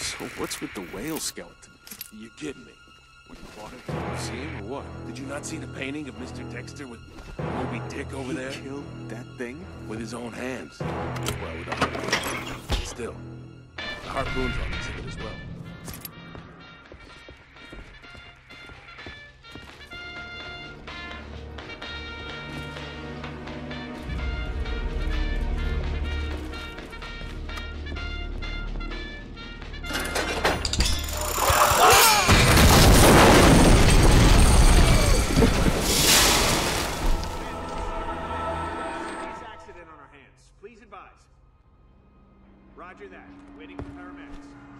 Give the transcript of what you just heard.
So what's with the whale skeleton? You kidding me? What, you bought it? Did you see him or what? Did you not see the painting of Mr. Dexter with Moby Dick over he there? killed that thing? With his own hands. Well, with a harpoon. Still, the harpoon's on Please advise. Roger that. Waiting for paramedics.